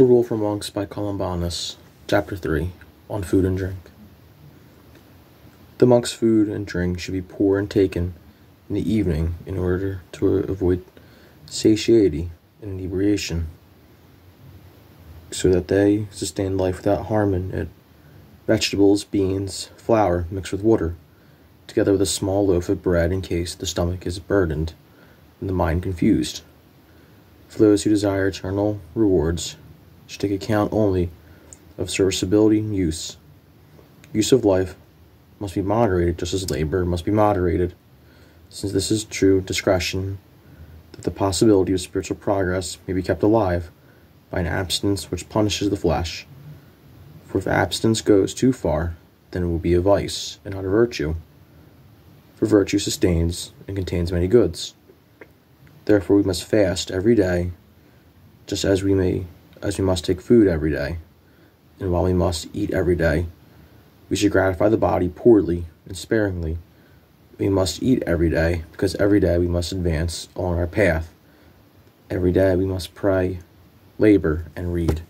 The Rule for Monks by Columbanus, Chapter 3 On Food and Drink. The monk's food and drink should be poor and taken in the evening in order to avoid satiety and inebriation, so that they sustain life without harm in it. Vegetables, beans, flour mixed with water, together with a small loaf of bread in case the stomach is burdened and the mind confused. For those who desire eternal rewards, should take account only of serviceability and use. Use of life must be moderated just as labor must be moderated, since this is true discretion that the possibility of spiritual progress may be kept alive by an abstinence which punishes the flesh. For if abstinence goes too far, then it will be a vice and not a virtue. For virtue sustains and contains many goods. Therefore we must fast every day, just as we may as we must take food every day. And while we must eat every day, we should gratify the body poorly and sparingly. We must eat every day because every day we must advance along our path. Every day we must pray, labor, and read.